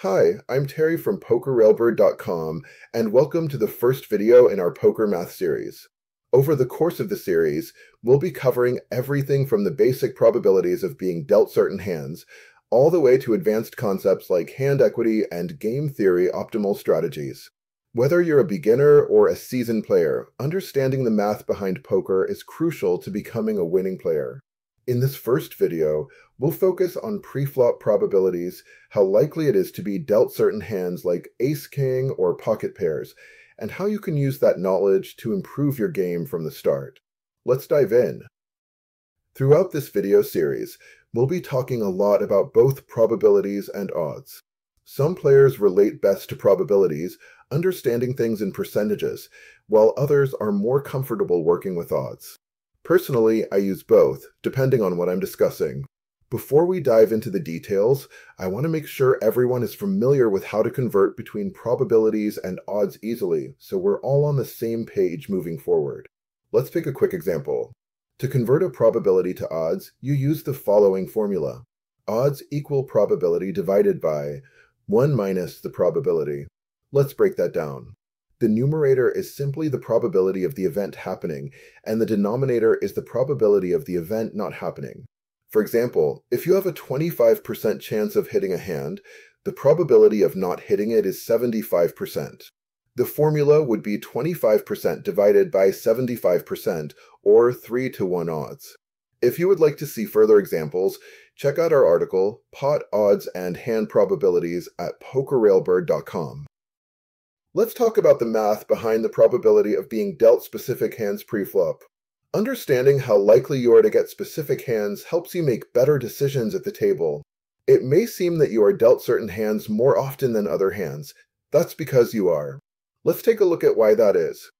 Hi, I'm Terry from PokerRailbird.com, and welcome to the first video in our Poker Math series. Over the course of the series, we'll be covering everything from the basic probabilities of being dealt certain hands, all the way to advanced concepts like hand equity and game theory optimal strategies. Whether you're a beginner or a seasoned player, understanding the math behind poker is crucial to becoming a winning player. In this first video, we'll focus on pre-flop probabilities, how likely it is to be dealt certain hands like ace-king or pocket pairs, and how you can use that knowledge to improve your game from the start. Let's dive in. Throughout this video series, we'll be talking a lot about both probabilities and odds. Some players relate best to probabilities, understanding things in percentages, while others are more comfortable working with odds. Personally, I use both, depending on what I'm discussing. Before we dive into the details, I want to make sure everyone is familiar with how to convert between probabilities and odds easily, so we're all on the same page moving forward. Let's take a quick example. To convert a probability to odds, you use the following formula. Odds equal probability divided by 1 minus the probability. Let's break that down. The numerator is simply the probability of the event happening, and the denominator is the probability of the event not happening. For example, if you have a 25% chance of hitting a hand, the probability of not hitting it is 75%. The formula would be 25% divided by 75%, or 3 to 1 odds. If you would like to see further examples, check out our article, Pot Odds and Hand Probabilities at PokerRailbird.com. Let's talk about the math behind the probability of being dealt specific hands preflop. Understanding how likely you are to get specific hands helps you make better decisions at the table. It may seem that you are dealt certain hands more often than other hands. That's because you are. Let's take a look at why that is.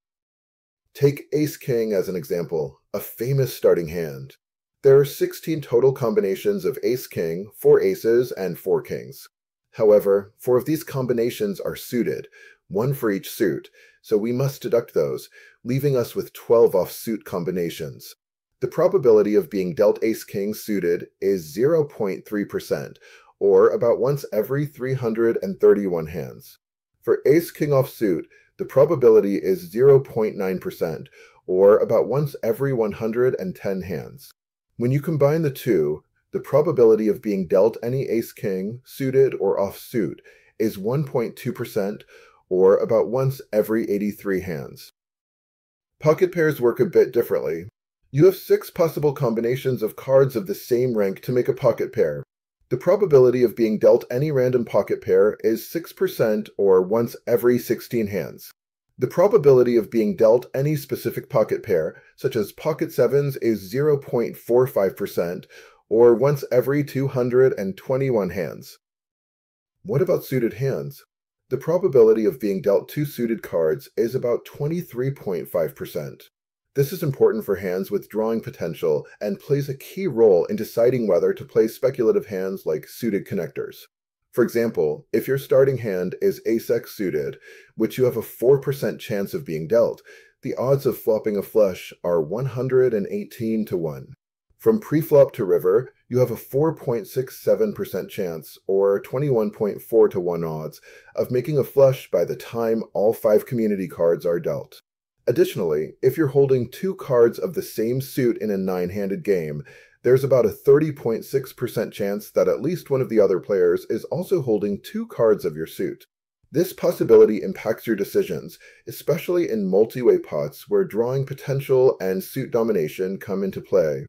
Take Ace King as an example, a famous starting hand. There are 16 total combinations of Ace King, 4 aces, and 4 kings. However, four of these combinations are suited, one for each suit, so we must deduct those, leaving us with 12 off-suit combinations. The probability of being dealt ace-king suited is 0.3%, or about once every 331 hands. For ace-king off-suit, the probability is 0.9%, or about once every 110 hands. When you combine the two, the probability of being dealt any ace-king, suited or off-suit, is 1.2%, or about once every 83 hands. Pocket pairs work a bit differently. You have six possible combinations of cards of the same rank to make a pocket pair. The probability of being dealt any random pocket pair is 6% or once every 16 hands. The probability of being dealt any specific pocket pair, such as pocket sevens, is 0.45% or once every 221 hands. What about suited hands? The probability of being dealt two suited cards is about 23.5%. This is important for hands with drawing potential and plays a key role in deciding whether to play speculative hands like suited connectors. For example, if your starting hand is ace-x suited, which you have a 4% chance of being dealt, the odds of flopping a flush are 118 to 1. From preflop to river, you have a 4.67% chance, or 21.4 to 1 odds, of making a flush by the time all five community cards are dealt. Additionally, if you're holding two cards of the same suit in a nine handed game, there's about a 30.6% chance that at least one of the other players is also holding two cards of your suit. This possibility impacts your decisions, especially in multi way pots where drawing potential and suit domination come into play.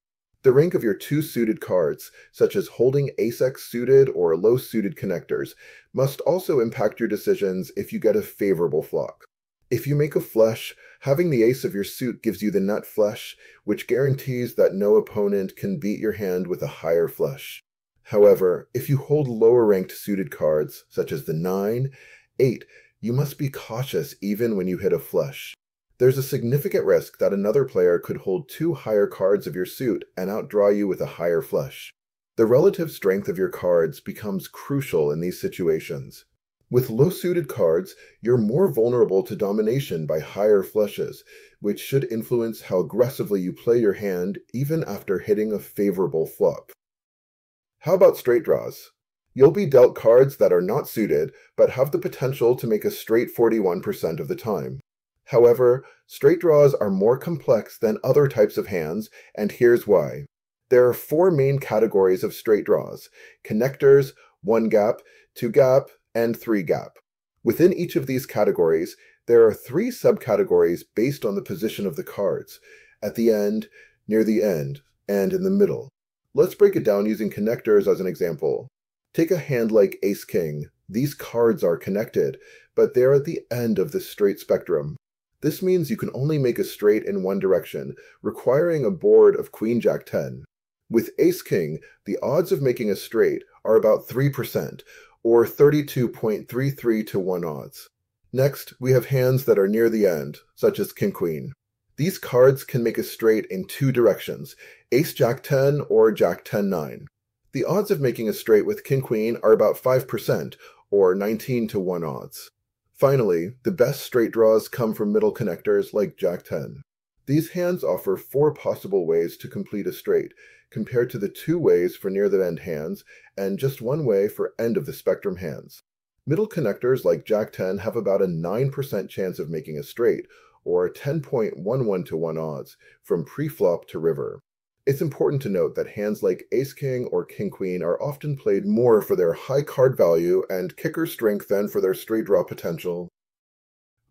The rank of your two suited cards, such as holding ace-x suited or low suited connectors, must also impact your decisions if you get a favorable flop. If you make a flush, having the ace of your suit gives you the nut flush, which guarantees that no opponent can beat your hand with a higher flush. However, if you hold lower ranked suited cards, such as the 9, 8, you must be cautious even when you hit a flush. There's a significant risk that another player could hold two higher cards of your suit and outdraw you with a higher flush. The relative strength of your cards becomes crucial in these situations. With low suited cards, you're more vulnerable to domination by higher flushes, which should influence how aggressively you play your hand even after hitting a favorable flop. How about straight draws? You'll be dealt cards that are not suited, but have the potential to make a straight 41% of the time. However, straight draws are more complex than other types of hands, and here's why. There are four main categories of straight draws connectors, one gap, two gap, and three gap. Within each of these categories, there are three subcategories based on the position of the cards at the end, near the end, and in the middle. Let's break it down using connectors as an example. Take a hand like Ace King. These cards are connected, but they're at the end of the straight spectrum. This means you can only make a straight in one direction, requiring a board of Queen Jack 10. With Ace King, the odds of making a straight are about 3%, or 32.33 to 1 odds. Next, we have hands that are near the end, such as King Queen. These cards can make a straight in two directions, Ace Jack 10 or Jack 10 9. The odds of making a straight with King Queen are about 5%, or 19 to 1 odds. Finally, the best straight draws come from middle connectors like Jack 10. These hands offer four possible ways to complete a straight, compared to the two ways for near the end hands and just one way for end of the spectrum hands. Middle connectors like Jack 10 have about a 9% chance of making a straight, or 10.11 to 1 odds, from pre-flop to river. It's important to note that hands like Ace King or King Queen are often played more for their high card value and kicker strength than for their straight draw potential.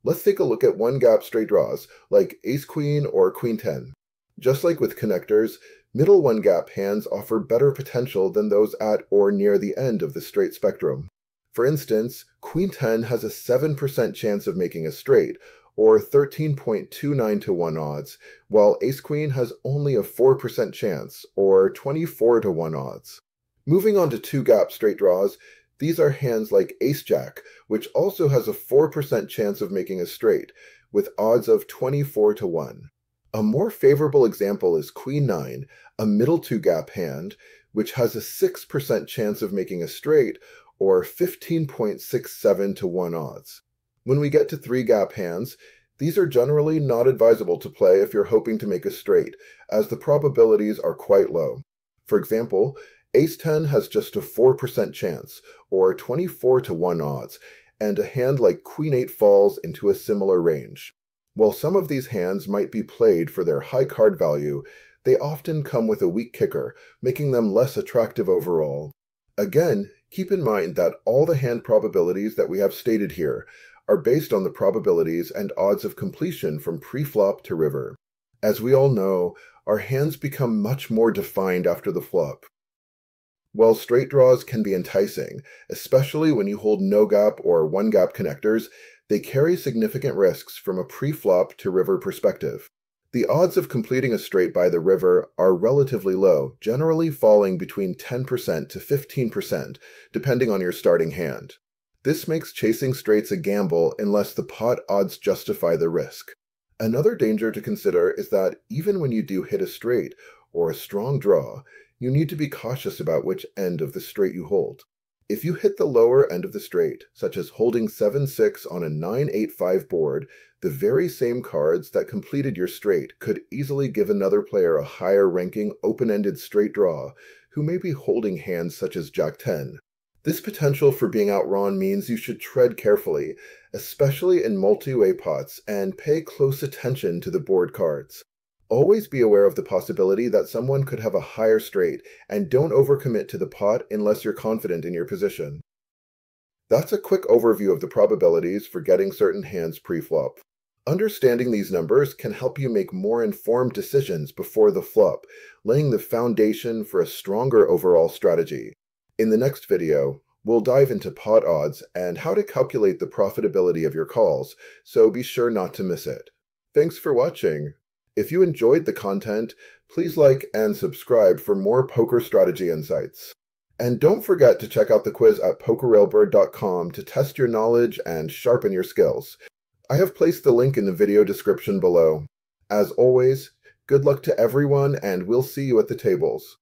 Let's take a look at one gap straight draws, like Ace Queen or Queen 10. Just like with connectors, middle one gap hands offer better potential than those at or near the end of the straight spectrum. For instance, Queen 10 has a 7% chance of making a straight, or 13.29 to 1 odds, while Ace Queen has only a 4% chance, or 24 to 1 odds. Moving on to two gap straight draws, these are hands like Ace Jack, which also has a 4% chance of making a straight, with odds of 24 to 1. A more favorable example is Queen 9, a middle two gap hand, which has a 6% chance of making a straight, or 15.67 to 1 odds. When we get to three gap hands, these are generally not advisable to play if you're hoping to make a straight, as the probabilities are quite low. For example, Ace 10 has just a 4% chance, or 24 to 1 odds, and a hand like Queen 8 falls into a similar range. While some of these hands might be played for their high card value, they often come with a weak kicker, making them less attractive overall. Again, keep in mind that all the hand probabilities that we have stated here are based on the probabilities and odds of completion from pre-flop to river. As we all know, our hands become much more defined after the flop. While straight draws can be enticing, especially when you hold no gap or one gap connectors, they carry significant risks from a pre-flop to river perspective. The odds of completing a straight by the river are relatively low, generally falling between 10% to 15%, depending on your starting hand. This makes chasing straights a gamble unless the pot odds justify the risk. Another danger to consider is that even when you do hit a straight or a strong draw, you need to be cautious about which end of the straight you hold. If you hit the lower end of the straight, such as holding 7-6 on a 9-8-5 board, the very same cards that completed your straight could easily give another player a higher ranking open-ended straight draw who may be holding hands such as Jack 10. This potential for being outrun means you should tread carefully, especially in multi-way pots, and pay close attention to the board cards. Always be aware of the possibility that someone could have a higher straight, and don't overcommit to the pot unless you're confident in your position. That's a quick overview of the probabilities for getting certain hands pre-flop. Understanding these numbers can help you make more informed decisions before the flop, laying the foundation for a stronger overall strategy. In the next video, we'll dive into pot odds and how to calculate the profitability of your calls, so be sure not to miss it. Thanks for watching. If you enjoyed the content, please like and subscribe for more poker strategy insights. And don't forget to check out the quiz at pokerrailbird.com to test your knowledge and sharpen your skills. I have placed the link in the video description below. As always, good luck to everyone and we'll see you at the tables.